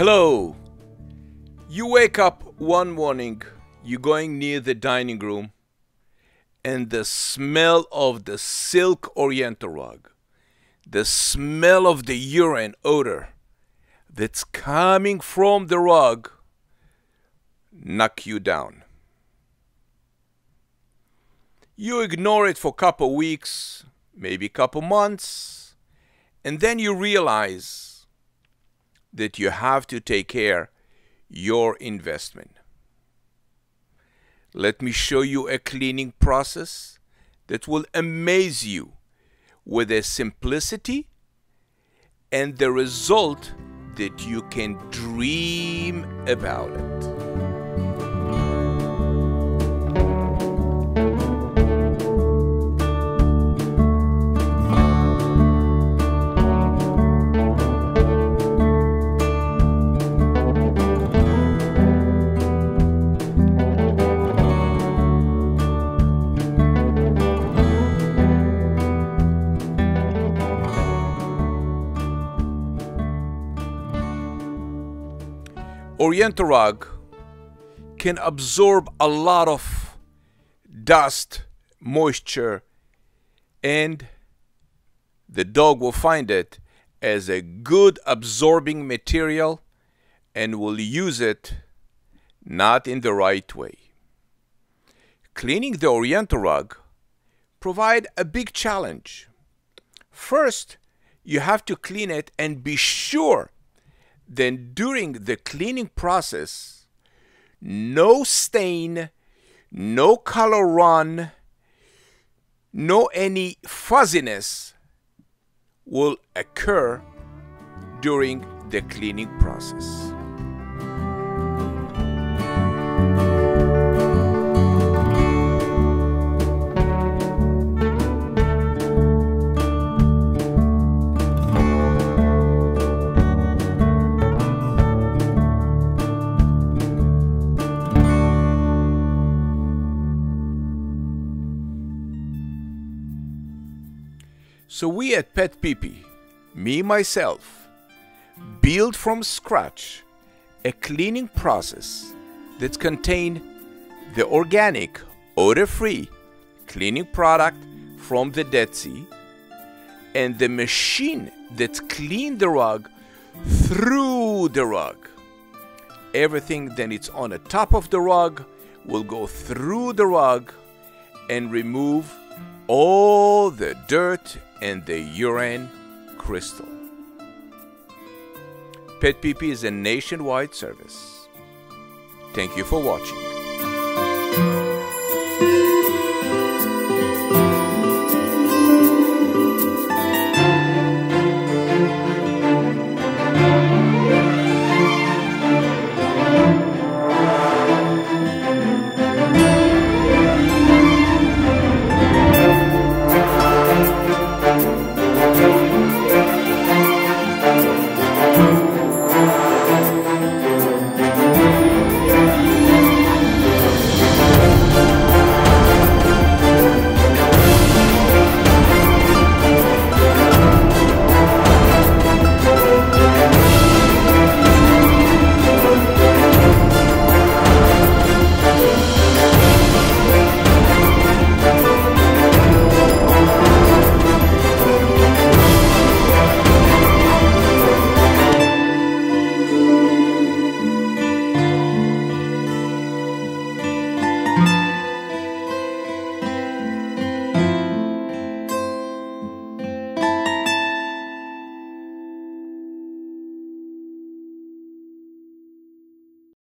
Hello. You wake up one morning, you're going near the dining room, and the smell of the silk oriental rug, the smell of the urine odor that's coming from the rug, knock you down. You ignore it for a couple weeks, maybe a couple months, and then you realize that you have to take care your investment. Let me show you a cleaning process that will amaze you with a simplicity and the result that you can dream about it. Oriental rug can absorb a lot of dust, moisture, and the dog will find it as a good absorbing material and will use it not in the right way. Cleaning the Oriental rug provide a big challenge. First, you have to clean it and be sure then during the cleaning process, no stain, no color run, no any fuzziness will occur during the cleaning process. So we at Pet Pee me myself, build from scratch a cleaning process that contain the organic, odor-free cleaning product from the Dead Sea and the machine that clean the rug through the rug. Everything then it's on the top of the rug will go through the rug and remove all the dirt and the urine crystal. PetPeePee is a nationwide service. Thank you for watching.